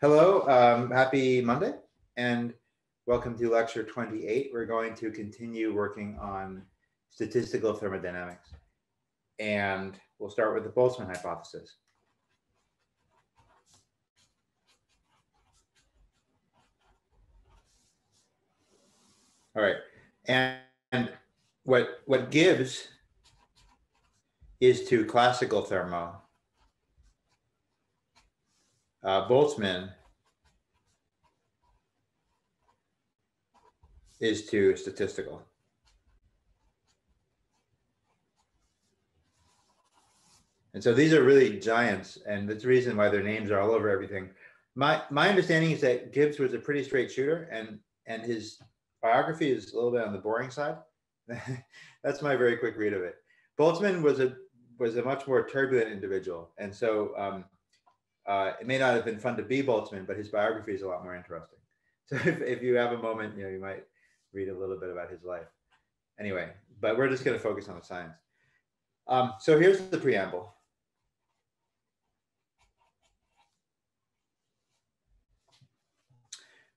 Hello, um, happy Monday, and welcome to lecture 28. We're going to continue working on statistical thermodynamics, and we'll start with the Boltzmann hypothesis. All right, and, and what what Gibbs is to classical thermo uh, Boltzmann is to statistical. And so these are really giants, and that's the reason why their names are all over everything. My my understanding is that Gibbs was a pretty straight shooter, and and his biography is a little bit on the boring side. that's my very quick read of it. Boltzmann was a was a much more turbulent individual, and so um, uh, it may not have been fun to be Boltzmann, but his biography is a lot more interesting. So if, if you have a moment, you know, you might read a little bit about his life. Anyway, but we're just going to focus on the science. Um, so here's the preamble.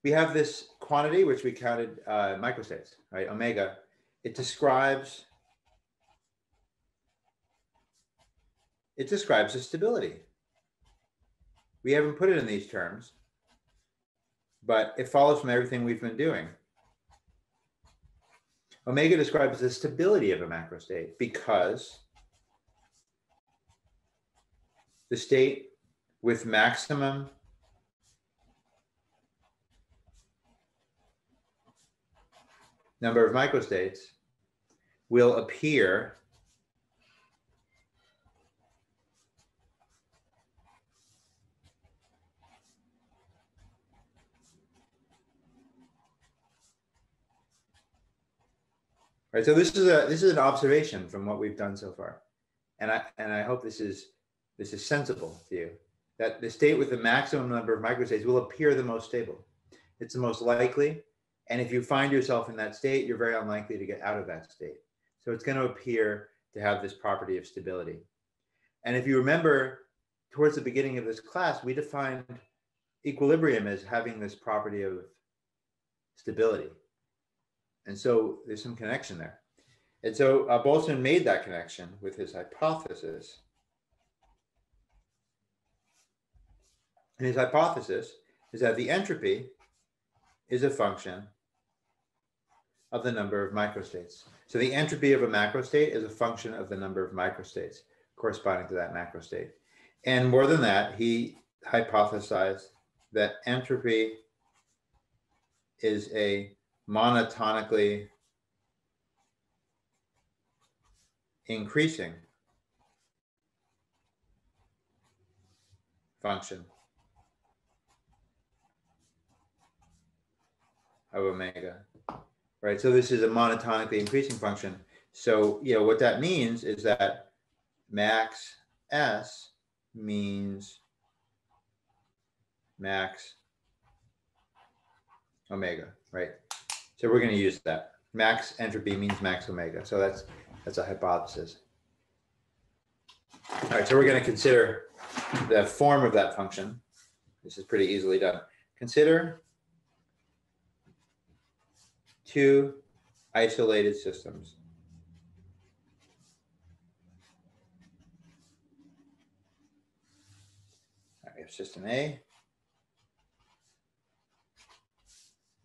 We have this quantity, which we counted uh, microstates, right? Omega. It describes it describes the stability. We haven't put it in these terms, but it follows from everything we've been doing. Omega describes the stability of a macrostate because the state with maximum number of microstates will appear Right. So this is a this is an observation from what we've done so far, and I and I hope this is this is sensible to you that the state with the maximum number of microstates will appear the most stable. It's the most likely, and if you find yourself in that state, you're very unlikely to get out of that state. So it's going to appear to have this property of stability. And if you remember, towards the beginning of this class, we defined equilibrium as having this property of stability. And so there's some connection there. And so uh, Boltzmann made that connection with his hypothesis. And his hypothesis is that the entropy is a function of the number of microstates. So the entropy of a macrostate is a function of the number of microstates corresponding to that macrostate. And more than that, he hypothesized that entropy is a monotonically increasing function of omega, right? So this is a monotonically increasing function. So, you know, what that means is that max S means max omega, right? So we're going to use that. Max entropy means max omega. So that's that's a hypothesis. All right, so we're going to consider the form of that function. This is pretty easily done. Consider two isolated systems. we have system A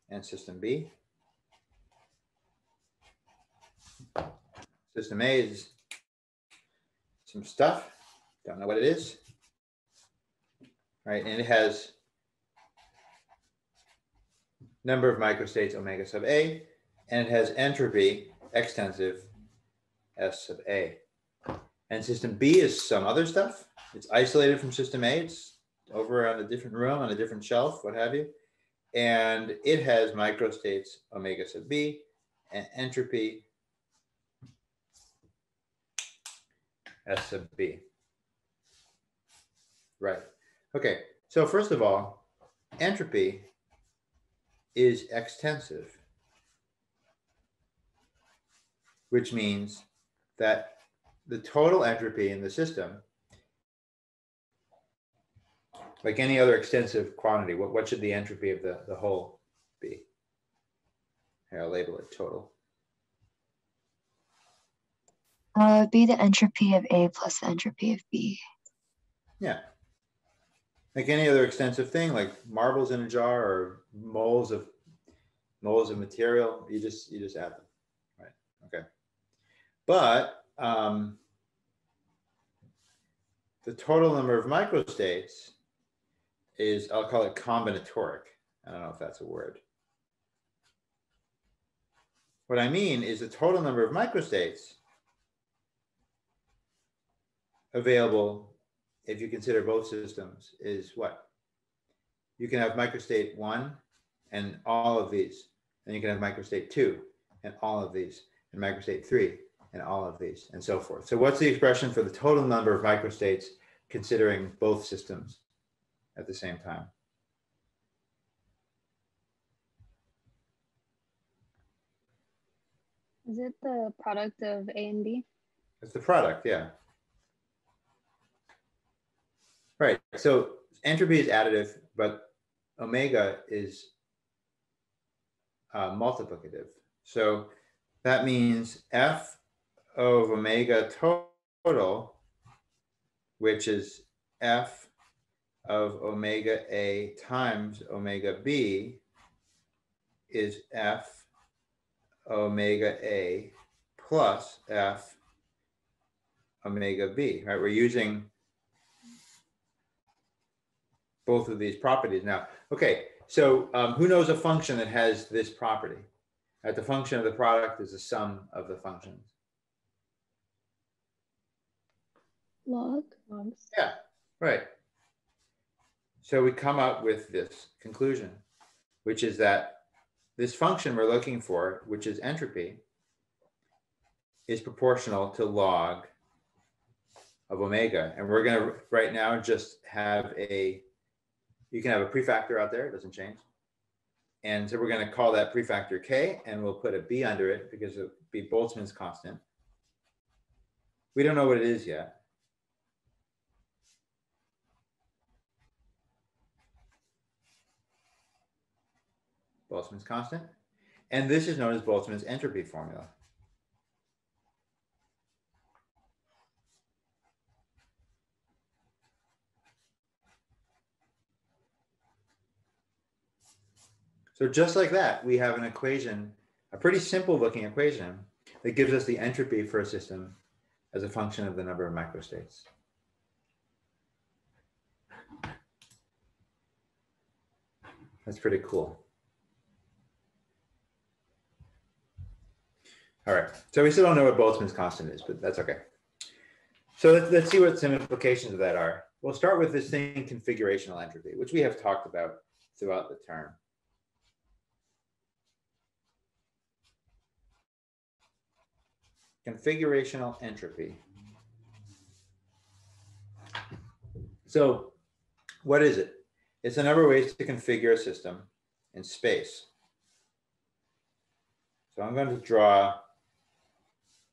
and system B. System A is some stuff, don't know what it is. Right, and it has number of microstates omega sub A, and it has entropy extensive S sub A. And system B is some other stuff. It's isolated from system A. It's over on a different room, on a different shelf, what have you. And it has microstates omega sub B and entropy S sub B. Right. Okay. So first of all, entropy is extensive, which means that the total entropy in the system, like any other extensive quantity, what, what should the entropy of the, the whole be? Here, I'll label it total. Uh, it'd be the entropy of A plus the entropy of B. Yeah. Like any other extensive thing, like marbles in a jar or moles of moles of material, you just you just add them, right? Okay. But um, the total number of microstates is, I'll call it combinatoric. I don't know if that's a word. What I mean is the total number of microstates available if you consider both systems is what? You can have microstate one and all of these. And you can have microstate two and all of these and microstate three and all of these and so forth. So what's the expression for the total number of microstates considering both systems at the same time? Is it the product of A and B? It's the product, yeah. Right, so entropy is additive, but omega is uh, multiplicative. So that means F of omega total, which is F of omega A times omega B is F omega A plus F omega B, right? We're using both of these properties now. Okay, so um, who knows a function that has this property? Right, the function of the product is the sum of the functions. Log. Logs. Yeah, right. So we come up with this conclusion, which is that this function we're looking for, which is entropy, is proportional to log of omega. And we're going to right now just have a, you can have a prefactor out there, it doesn't change. And so we're going to call that prefactor k, and we'll put a b under it because it'll be Boltzmann's constant. We don't know what it is yet. Boltzmann's constant. And this is known as Boltzmann's entropy formula. So just like that, we have an equation, a pretty simple looking equation that gives us the entropy for a system as a function of the number of microstates. That's pretty cool. All right, so we still don't know what Boltzmann's constant is, but that's okay. So let's, let's see what some implications of that are. We'll start with this thing, configurational entropy, which we have talked about throughout the term. Configurational entropy. So what is it? It's a number of ways to configure a system in space. So I'm going to draw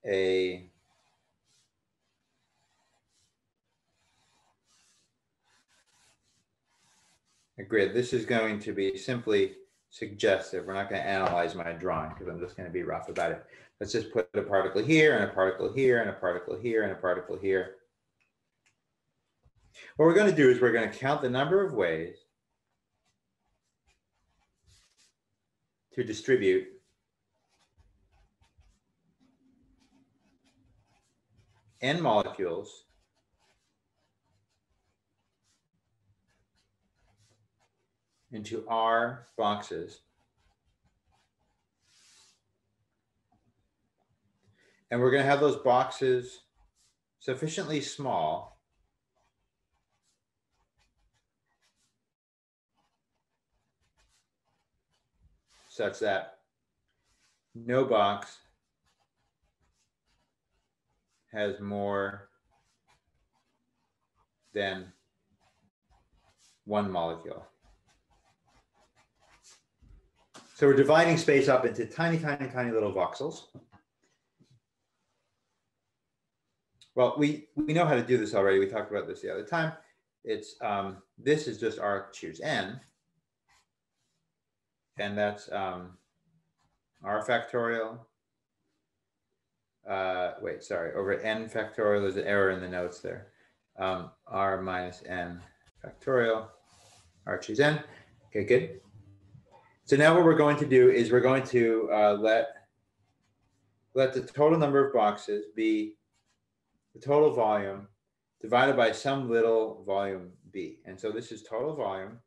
a a grid. This is going to be simply suggestive. We're not going to analyze my drawing because I'm just going to be rough about it. Let's just put a particle here and a particle here and a particle here and a particle here. What we're going to do is we're going to count the number of ways to distribute n molecules into R boxes. And we're going to have those boxes sufficiently small such that no box has more than one molecule. So we're dividing space up into tiny, tiny, tiny little voxels. Well, we, we know how to do this already. We talked about this the other time. it's, um, this is just R choose N. And that's, um, R factorial. Uh, wait, sorry, over N factorial, there's an error in the notes there. Um, R minus N factorial, R choose N. Okay, good. So now what we're going to do is we're going to uh, let let the total number of boxes be the total volume divided by some little volume b. And so this is total volume.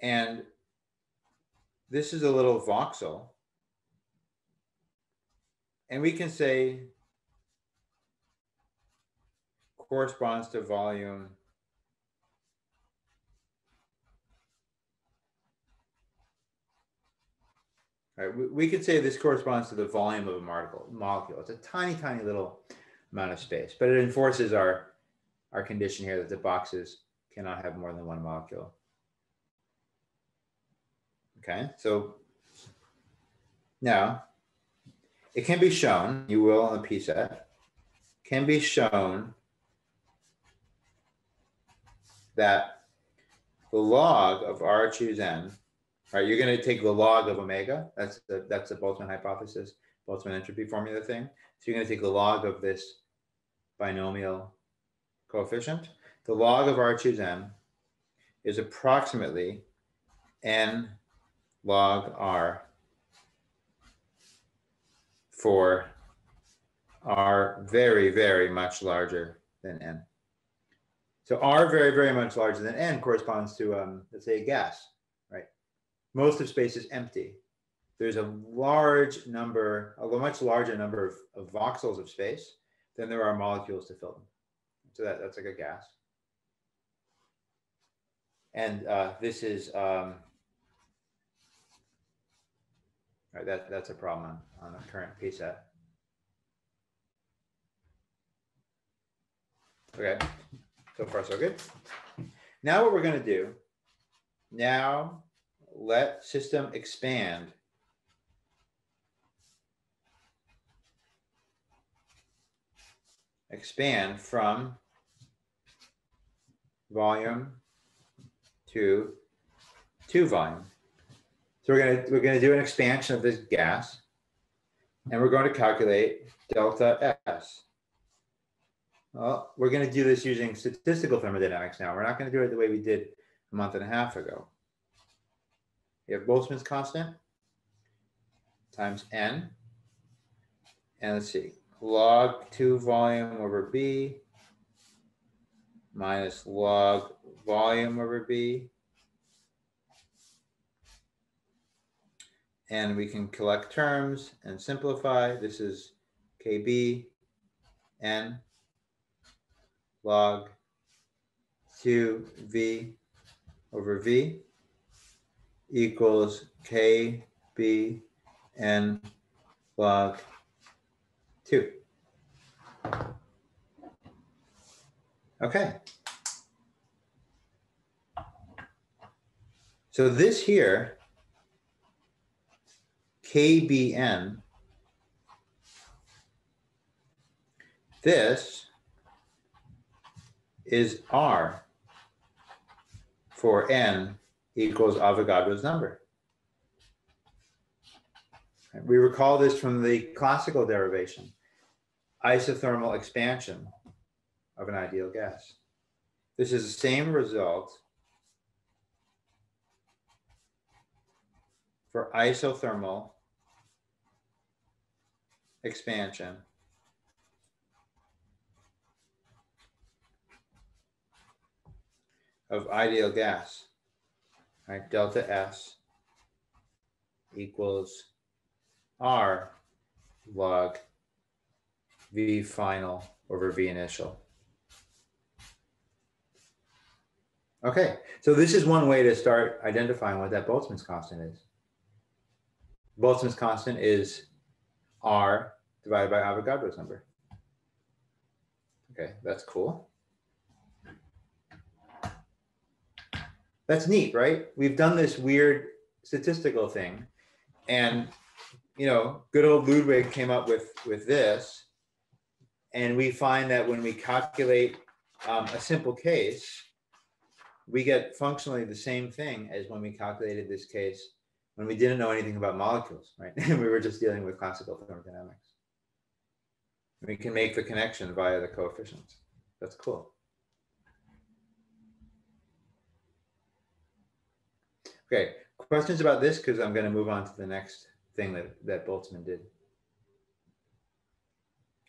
And this is a little voxel. And we can say corresponds to volume Right, we, we could say this corresponds to the volume of a molecule. Molecule. It's a tiny, tiny little amount of space, but it enforces our our condition here that the boxes cannot have more than one molecule. Okay, so now it can be shown, you will on the p-set, can be shown that the log of R choose n all right, you're going to take the log of omega. That's the that's the Boltzmann hypothesis, Boltzmann entropy formula thing. So you're going to take the log of this binomial coefficient. The log of R choose n is approximately n log R for R very, very much larger than n. So R very, very much larger than n corresponds to, um, let's say, a gas most of space is empty. There's a large number, a much larger number of, of voxels of space than there are molecules to fill them. So that, that's like a gas. And uh, this is, um, right, that, that's a problem on, on the current p-set. Okay, so far so good. Now what we're gonna do, now let system expand. Expand from volume to to volume. So we're gonna we're gonna do an expansion of this gas, and we're going to calculate delta S. Well, we're going to do this using statistical thermodynamics now. We're not going to do it the way we did a month and a half ago. You have Boltzmann's constant times n. And let's see, log 2 volume over b minus log volume over b. And we can collect terms and simplify. This is kb n log 2v over v equals K B N log two. Okay. So this here, KBN, this is R for N equals Avogadro's number. We recall this from the classical derivation, isothermal expansion of an ideal gas. This is the same result for isothermal expansion of ideal gas. Right, delta S equals R log V final over V initial. Okay, so this is one way to start identifying what that Boltzmann's constant is. Boltzmann's constant is R divided by Avogadro's number. Okay, that's cool. That's neat, right? We've done this weird statistical thing. And you know, good old Ludwig came up with, with this. And we find that when we calculate um, a simple case, we get functionally the same thing as when we calculated this case when we didn't know anything about molecules, right? And we were just dealing with classical thermodynamics. We can make the connection via the coefficients. That's cool. Okay, questions about this? Because I'm going to move on to the next thing that, that Boltzmann did.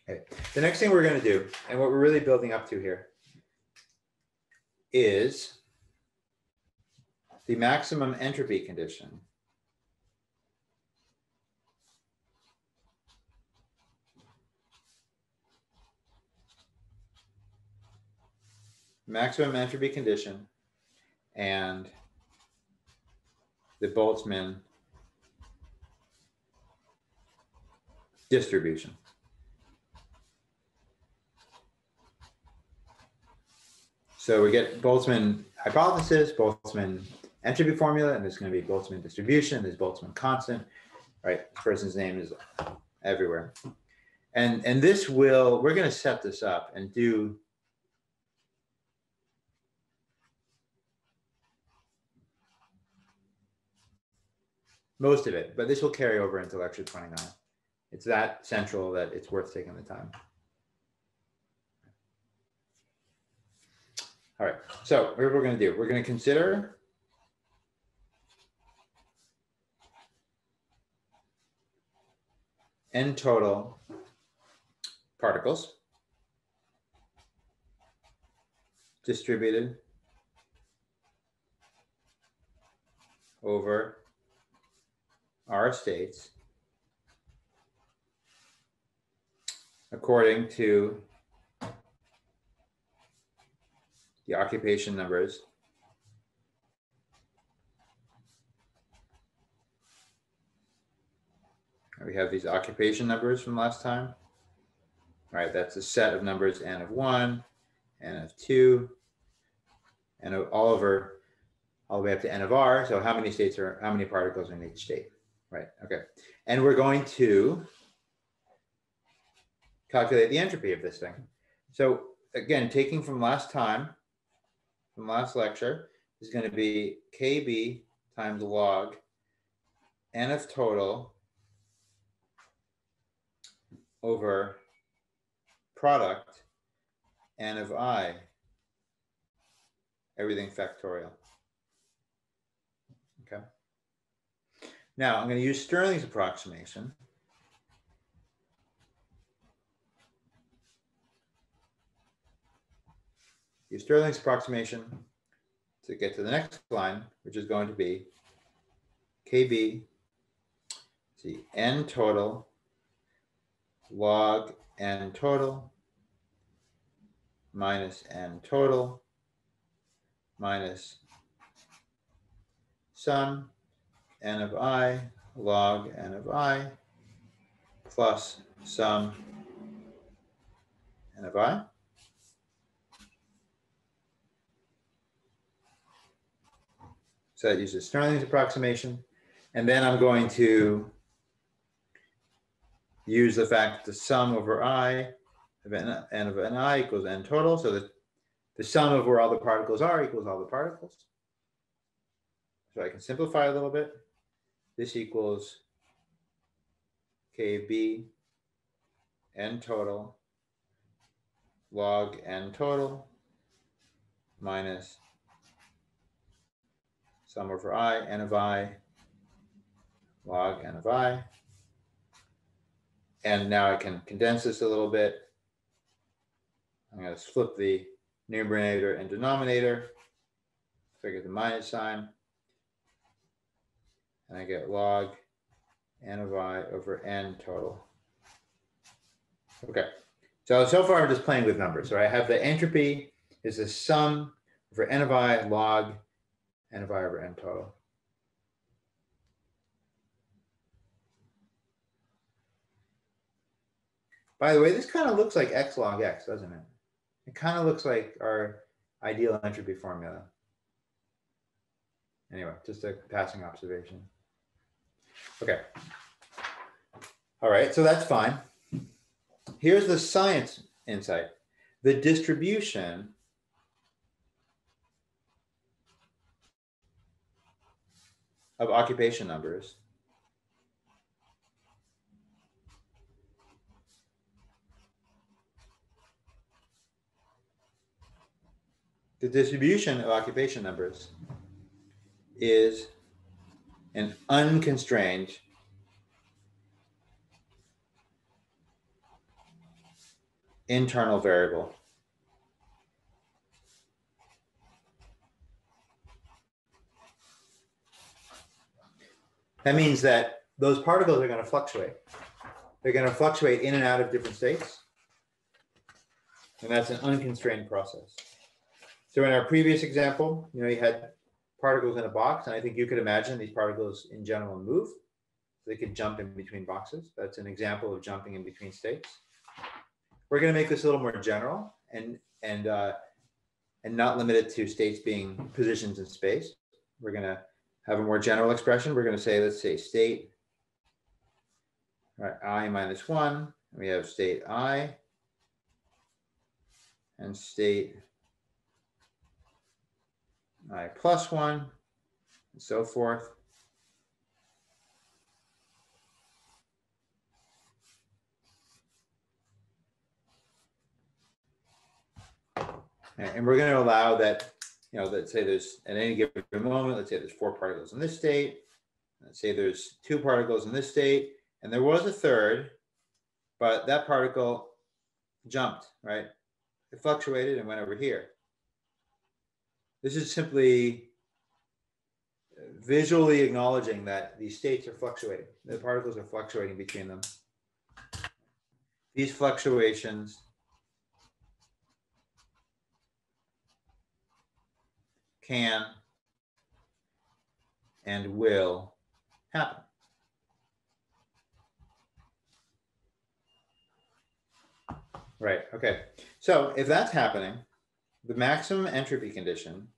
Okay, the next thing we're going to do, and what we're really building up to here, is the maximum entropy condition. Maximum entropy condition and the Boltzmann distribution. So we get Boltzmann hypothesis, Boltzmann entropy formula, and there's going to be Boltzmann distribution, there's Boltzmann constant, right? This person's name is everywhere. And, and this will, we're going to set this up and do most of it, but this will carry over into lecture 29. It's that central that it's worth taking the time. All right, so here's what we're going to do. We're going to consider n total particles distributed over R states according to the occupation numbers We have these occupation numbers from last time. All right, that's a set of numbers n of one, n of two, and all over, all the way up to n of r. So how many states are, how many particles are in each state? Right, okay. And we're going to calculate the entropy of this thing. So again, taking from last time, from last lecture, is going to be KB times log n of total over product n of i, everything factorial. Okay. Now I'm going to use Stirling's approximation. Use Stirling's approximation to get to the next line, which is going to be KB, see, n total log n total minus n total minus sum n of i log n of i plus sum n of i. So that uses Stirling's approximation. And then I'm going to use the fact that the sum over i of n, n of n i equals n total. So that the sum of where all the particles are equals all the particles. So I can simplify a little bit. This equals KB n total log n total minus sum over i, n of i, log n of i. And now I can condense this a little bit. I'm going to flip the numerator and denominator, figure the minus sign, and I get log n of i over n total. Okay, so so far I'm just playing with numbers. So I have the entropy is the sum over n of i log n of i over n total. By the way, this kind of looks like x log x, doesn't it? It kind of looks like our ideal entropy formula. Anyway, just a passing observation. Okay. All right, so that's fine. Here's the science insight. The distribution of occupation numbers the distribution of occupation numbers is an unconstrained internal variable. That means that those particles are going to fluctuate. They're going to fluctuate in and out of different states. And that's an unconstrained process. So in our previous example, you know, you had particles in a box, and I think you could imagine these particles in general move. So They could jump in between boxes. That's an example of jumping in between states. We're going to make this a little more general and and uh, and not limited to states being positions in space. We're going to have a more general expression. We're going to say, let's say state right, i minus one. We have state i and state i plus one, and so forth. And we're going to allow that, you know, let's say there's at any given moment, let's say there's four particles in this state. Let's say there's two particles in this state, and there was a third, but that particle jumped, right? It fluctuated and went over here. This is simply visually acknowledging that these states are fluctuating. The particles are fluctuating between them. These fluctuations can and will happen. Right, okay. So if that's happening, the maximum entropy condition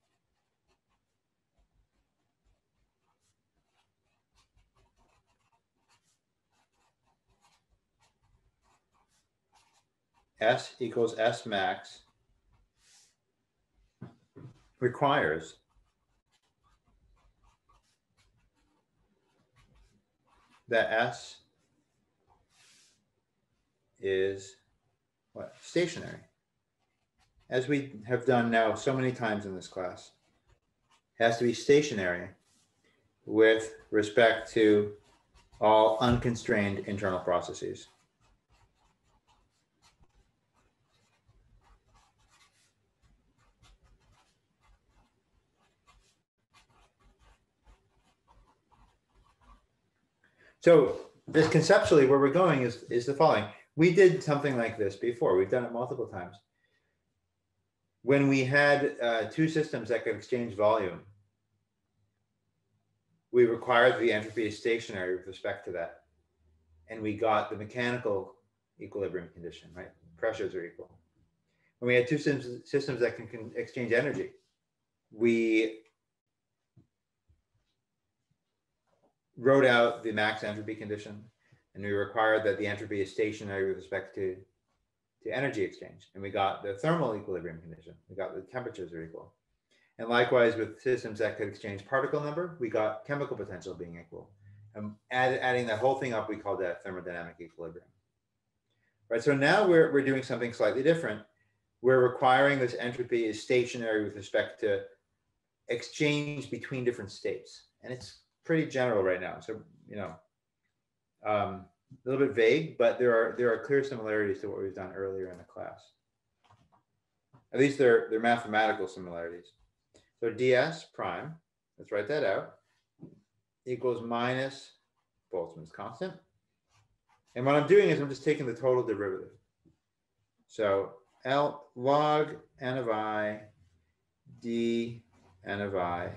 S equals S max requires that S is what? Stationary as we have done now so many times in this class has to be stationary with respect to all unconstrained internal processes So this conceptually where we're going is, is the following. We did something like this before. We've done it multiple times. When we had uh, two systems that could exchange volume, we required the entropy is stationary with respect to that. And we got the mechanical equilibrium condition, right? Pressures are equal. When we had two systems, systems that can, can exchange energy, we wrote out the max entropy condition and we required that the entropy is stationary with respect to, to energy exchange. And we got the thermal equilibrium condition. We got the temperatures are equal. And likewise with systems that could exchange particle number, we got chemical potential being equal. And add, adding that whole thing up, we call that thermodynamic equilibrium. Right, so now we're, we're doing something slightly different. We're requiring this entropy is stationary with respect to exchange between different states. And it's pretty general right now. So, you know, um, a little bit vague, but there are there are clear similarities to what we've done earlier in the class. At least they're they're mathematical similarities. So ds prime, let's write that out, equals minus Boltzmann's constant. And what I'm doing is I'm just taking the total derivative. So L log n of i d n of i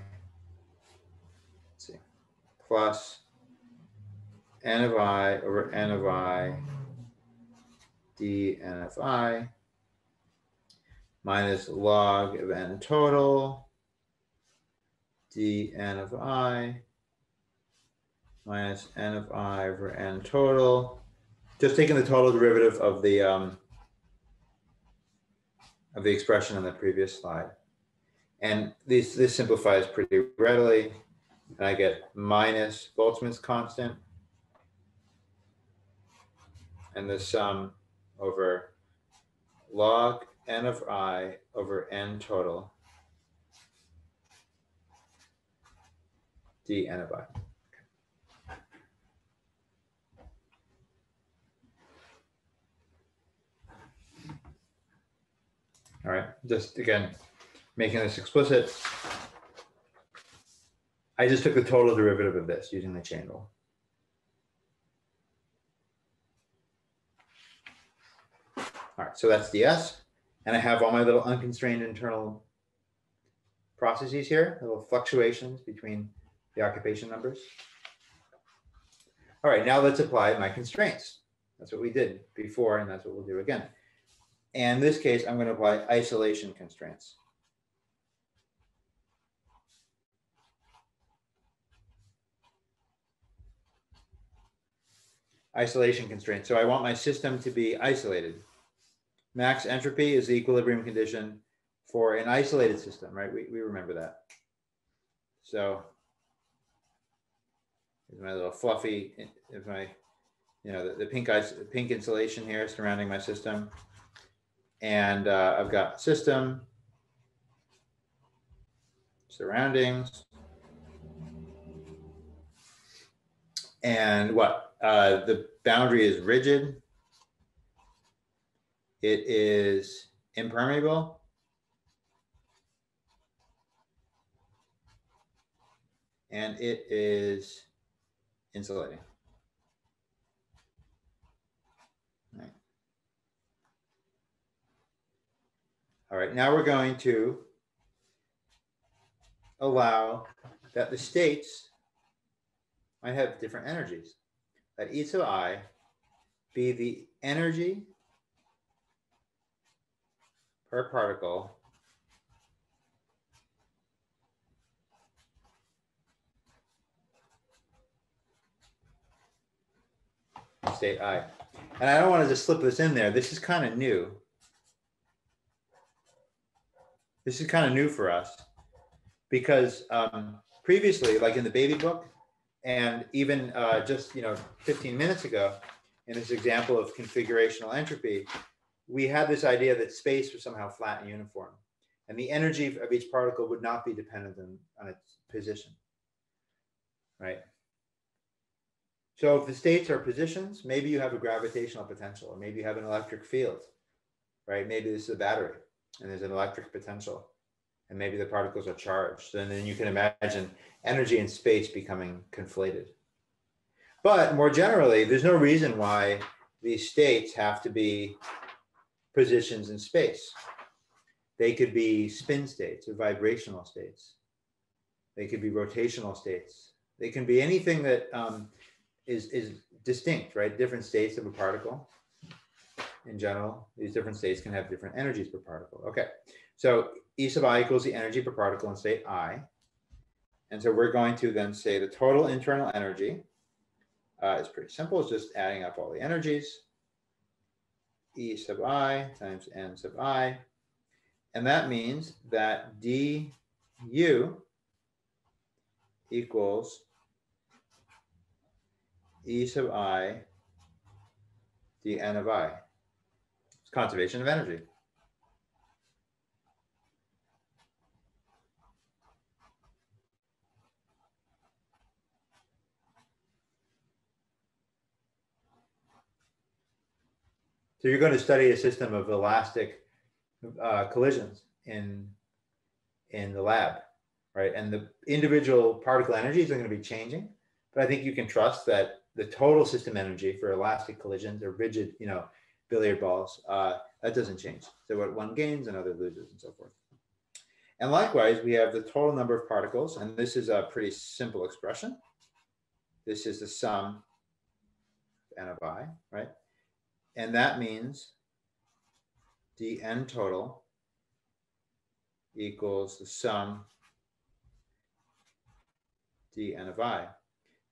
let's see plus n of i over n of i d n of i minus log of n total d n of i minus n of i over n total just taking the total derivative of the, um, of the expression on the previous slide. And this, this simplifies pretty readily. And I get minus Boltzmann's constant. And the sum over log n of i over n total d n of i. All right, just again, making this explicit. I just took the total derivative of this using the chain rule. All right, so that's ds. And I have all my little unconstrained internal processes here, little fluctuations between the occupation numbers. All right, now let's apply my constraints. That's what we did before, and that's what we'll do again. And in this case, I'm going to apply isolation constraints. Isolation constraints. So I want my system to be isolated. Max entropy is the equilibrium condition for an isolated system, right? We, we remember that. So here's my little fluffy, if my, you know, the, the pink ice, pink insulation here surrounding my system. And uh, I've got system, surroundings, and what? Uh, the boundary is rigid. It is impermeable. And it is insulating. All right, now we're going to allow that the states might have different energies. That E sub i be the energy per particle state I. And I don't want to just slip this in there. This is kind of new. This is kind of new for us because um, previously, like in the baby book, and even uh, just you know 15 minutes ago, in this example of configurational entropy, we had this idea that space was somehow flat and uniform, and the energy of each particle would not be dependent on, on its position, right? So if the states are positions, maybe you have a gravitational potential, or maybe you have an electric field, right? Maybe this is a battery and there's an electric potential, and maybe the particles are charged. And then you can imagine energy and space becoming conflated. But more generally, there's no reason why these states have to be positions in space. They could be spin states or vibrational states. They could be rotational states. They can be anything that um, is is distinct, right? Different states of a particle. In general, these different states can have different energies per particle. Okay, so E sub i equals the energy per particle in state i. And so we're going to then say the total internal energy uh, is pretty simple. It's just adding up all the energies. E sub i times n sub i. And that means that du equals E sub i dn of i. It's conservation of energy. So you're going to study a system of elastic uh, collisions in in the lab, right? And the individual particle energies are going to be changing, but I think you can trust that the total system energy for elastic collisions or rigid, you know, billiard balls, uh, that doesn't change. So what one gains, another loses, and so forth. And likewise, we have the total number of particles, and this is a pretty simple expression. This is the sum n of i, right? And that means dn total equals the sum dn of i.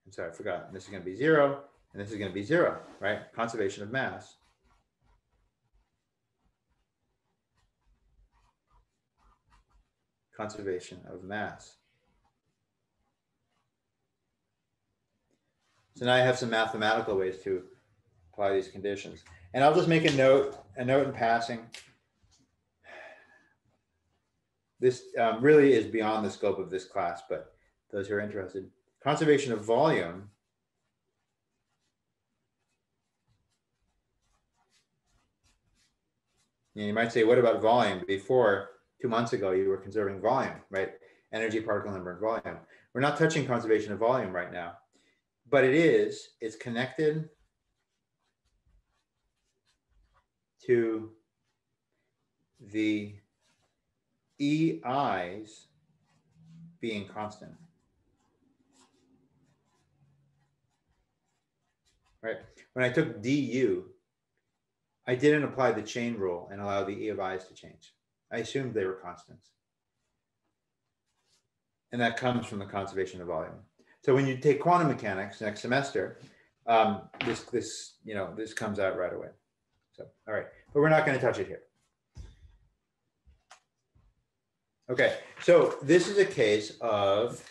I'm sorry, I forgot. This is going to be zero. And this is going to be zero, right? Conservation of mass. Conservation of mass. So now I have some mathematical ways to apply these conditions. And I'll just make a note, a note in passing. This um, really is beyond the scope of this class, but those who are interested, conservation of volume And you might say, what about volume? Before, two months ago, you were conserving volume, right? Energy, particle number, and volume. We're not touching conservation of volume right now, but it is, it's connected to the EIs being constant. Right? When I took DU, I didn't apply the chain rule and allow the E of i's to change. I assumed they were constants. And that comes from the conservation of volume. So when you take quantum mechanics next semester, um, this, this, you know, this comes out right away. So, all right, but we're not going to touch it here. Okay, so this is a case of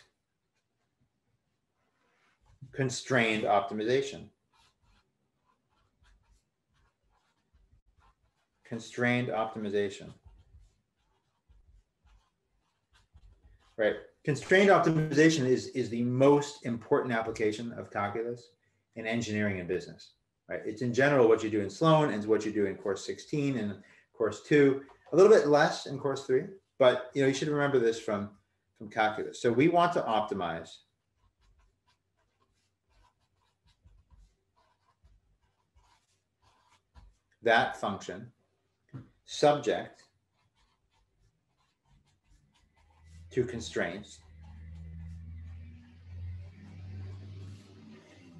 constrained optimization. constrained optimization. Right, constrained optimization is, is the most important application of calculus in engineering and business, right? It's in general what you do in Sloan and what you do in course 16 and course two, a little bit less in course three, but you know, you should remember this from, from calculus. So we want to optimize that function subject to constraints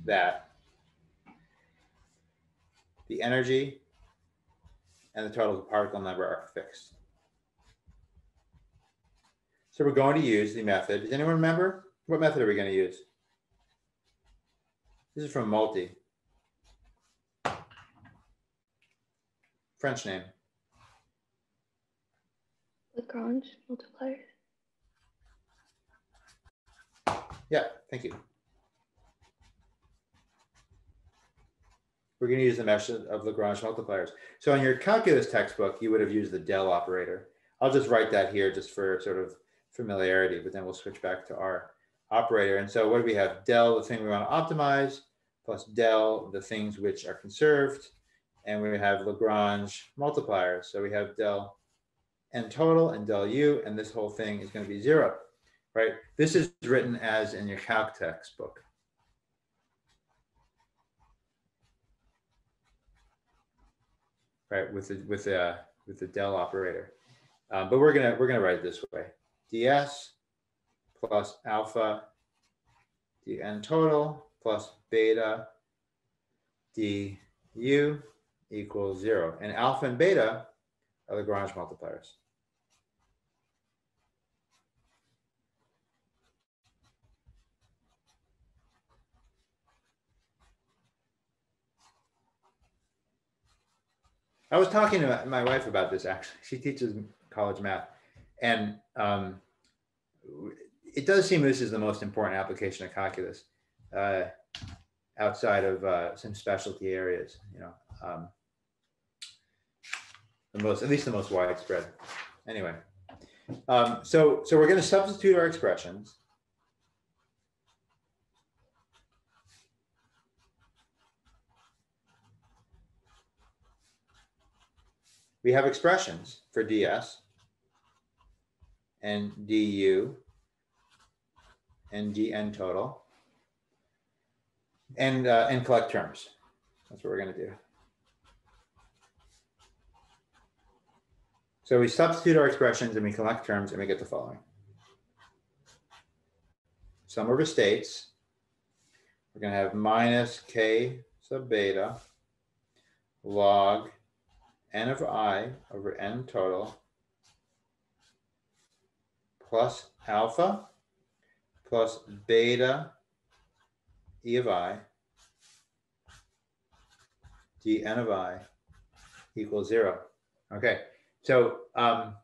that the energy and the total particle number are fixed. So we're going to use the method. Does anyone remember? What method are we going to use? This is from Multi. French name. Lagrange multiplier. Yeah, thank you. We're going to use the method of Lagrange multipliers. So in your calculus textbook, you would have used the del operator. I'll just write that here just for sort of familiarity, but then we'll switch back to our operator. And so what do we have? Del, the thing we want to optimize, plus del, the things which are conserved. And we have Lagrange multipliers. So we have del n total and del u, and this whole thing is going to be zero, right? This is written as in your calc textbook. Right, with the with the with the del operator, um, but we're gonna we're gonna write it this way: ds plus alpha dn total plus beta du equals zero, and alpha and beta are the Lagrange multipliers. I was talking to my wife about this actually. She teaches college math. And um, it does seem this is the most important application of calculus uh, outside of uh, some specialty areas, you know, um, the most, at least the most widespread. Anyway, um, so, so we're going to substitute our expressions. We have expressions for ds and du and dn total and uh, and collect terms. That's what we're going to do. So we substitute our expressions and we collect terms and we get the following. Sum over states. We're going to have minus k sub beta log n of i over n total plus alpha plus beta e of i d n of i equals zero. Okay, so, um,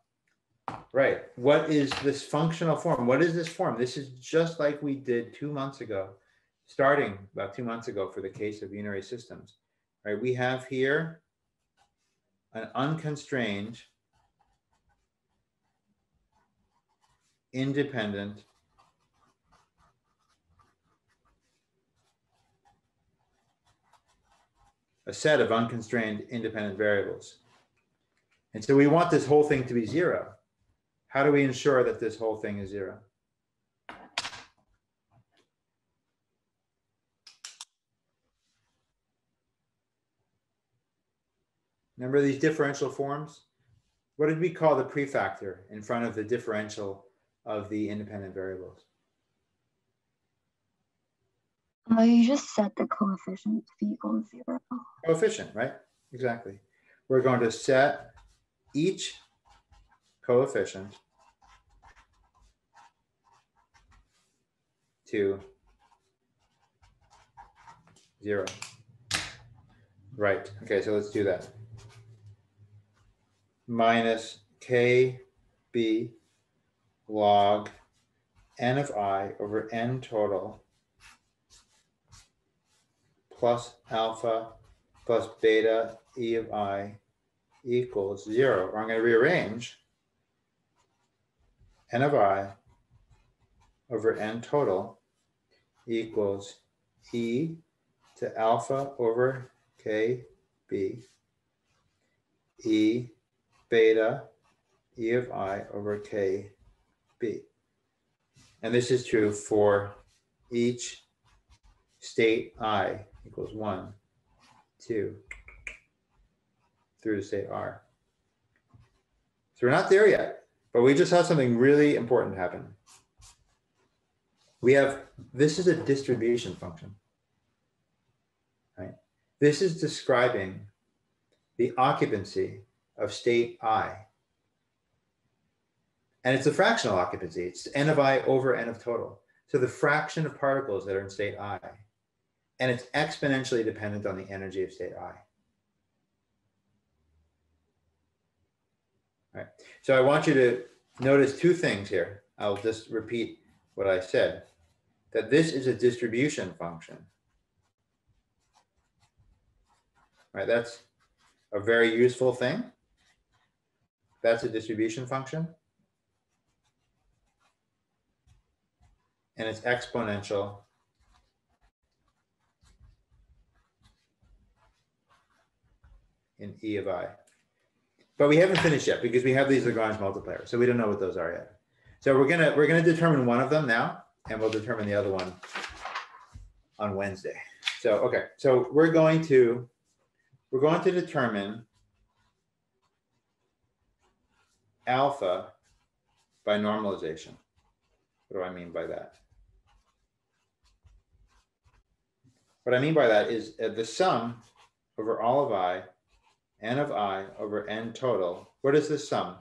right, what is this functional form? What is this form? This is just like we did two months ago, starting about two months ago for the case of unary systems. Right, we have here an unconstrained, independent a set of unconstrained independent variables. And so we want this whole thing to be zero. How do we ensure that this whole thing is zero? Remember these differential forms? What did we call the prefactor in front of the differential of the independent variables? Uh, you just set the coefficient to be equal to zero. Coefficient, right? Exactly. We're going to set each coefficient to zero. Right, okay, so let's do that. Minus KB log n of i over n total plus alpha plus beta e of i equals zero, or I'm going to rearrange n of i over n total equals e to alpha over k b e beta e of i over k b. And this is true for each state i equals one, two, through to state R. So we're not there yet, but we just have something really important happen. We have, this is a distribution function, right? This is describing the occupancy of state I. And it's a fractional occupancy. It's n of i over n of total. So the fraction of particles that are in state I. And it's exponentially dependent on the energy of state I. All right. So I want you to notice two things here. I'll just repeat what I said, that this is a distribution function. Right, that's a very useful thing. That's a distribution function. And it's exponential in E of I. But we haven't finished yet because we have these Lagrange multipliers, so we don't know what those are yet. So we're gonna we're gonna determine one of them now, and we'll determine the other one on Wednesday. So okay, so we're going to we're going to determine alpha by normalization. What do I mean by that? What I mean by that is uh, the sum over all of i n of i over n total. What is the sum?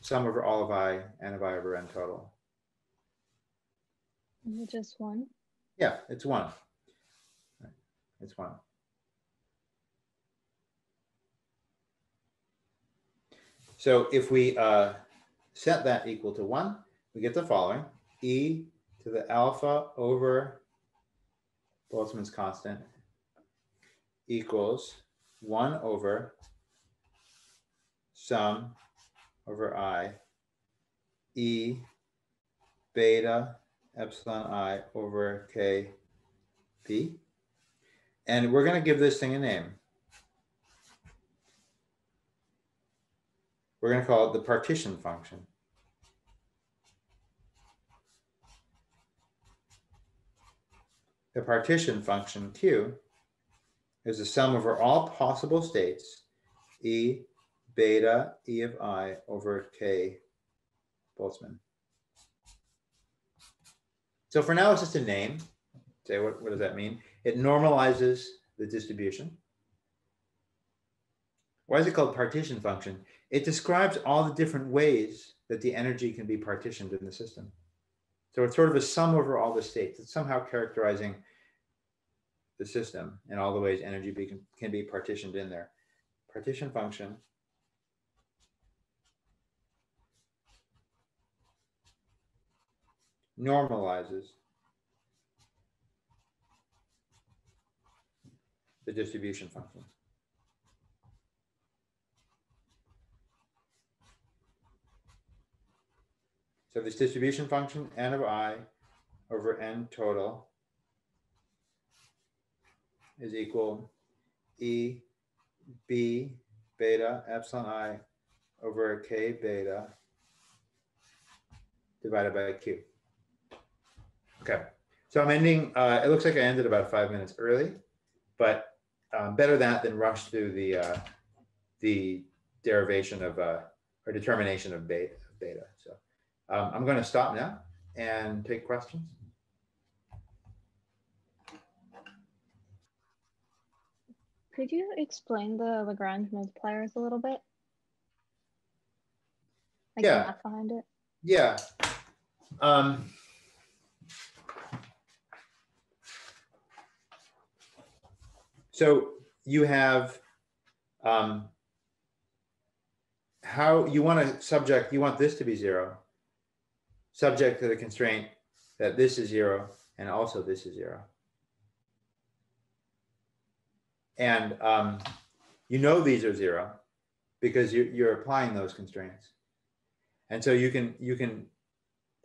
Sum over all of i, n of i over n total. Just one. Yeah, it's one. It's one. So if we uh, set that equal to one, we get the following, e to the alpha over Boltzmann's constant equals one over sum over i e beta epsilon i over k b. And we're going to give this thing a name. We're going to call it the partition function. The partition function Q is the sum over all possible states E beta E of I over K Boltzmann. So for now, it's just a name. Say, what, what does that mean? It normalizes the distribution. Why is it called partition function? It describes all the different ways that the energy can be partitioned in the system. So it's sort of a sum over all the states. It's somehow characterizing the system and all the ways energy be, can, can be partitioned in there. Partition function. Normalizes the distribution function. So this distribution function, n of i over n total is equal E B beta epsilon i over k beta divided by q. Okay, so I'm ending, uh, it looks like I ended about five minutes early, but um, better that than rush through the, uh, the derivation of, uh, or determination of beta, beta. So um, I'm going to stop now and take questions. Could you explain the Lagrange multipliers a little bit? Like Yeah. behind it? Yeah. Um, so you have um, how you want to subject, you want this to be zero, subject to the constraint that this is zero and also this is zero. And um, you know these are zero because you, you're applying those constraints. And so you can you can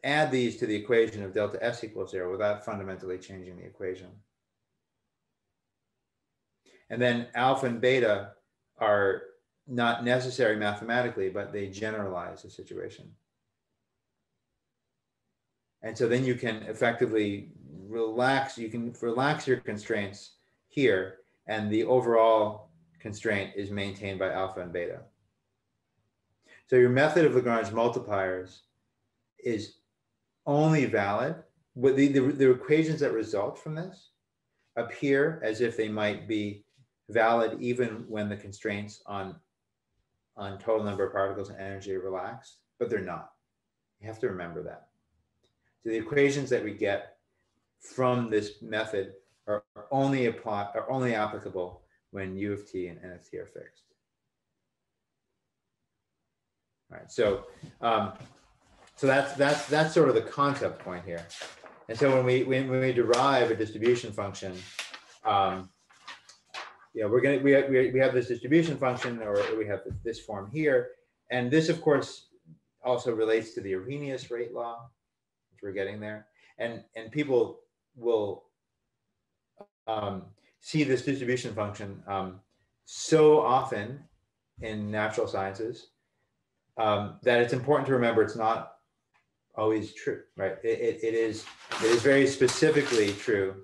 add these to the equation of delta S equals zero without fundamentally changing the equation. And then alpha and beta are not necessary mathematically, but they generalize the situation. And so then you can effectively relax, you can relax your constraints here, and the overall constraint is maintained by alpha and beta. So your method of Lagrange multipliers is only valid with the, the, the equations that result from this appear as if they might be valid even when the constraints on on total number of particles and energy are relaxed, but they're not. You have to remember that. So the equations that we get from this method are only apply are only applicable when U of t and N of t are fixed. All right, so um, so that's that's that's sort of the concept point here. And so when we when, we derive a distribution function, um, yeah, we're gonna we have, we we have this distribution function, or we have this form here, and this, of course, also relates to the Arrhenius rate law, we're getting there, and and people will um, see this distribution function um, so often in natural sciences um, that it's important to remember it's not always true, right? It, it, it is it is very specifically true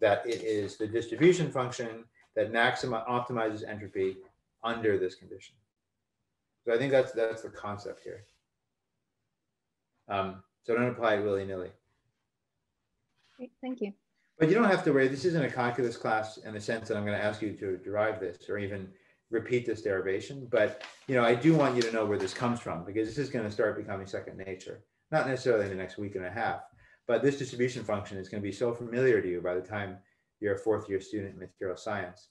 that it is the distribution function that maximi- optimizes entropy under this condition. So I think that's that's the concept here. Um, so don't apply it willy nilly. Great, Thank you. But you don't have to worry. This isn't a calculus class in the sense that I'm going to ask you to derive this or even repeat this derivation. But you know, I do want you to know where this comes from because this is going to start becoming second nature. Not necessarily in the next week and a half, but this distribution function is going to be so familiar to you by the time you're a fourth year student in material science.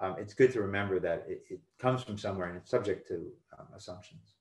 Um, it's good to remember that it, it comes from somewhere and it's subject to um, assumptions.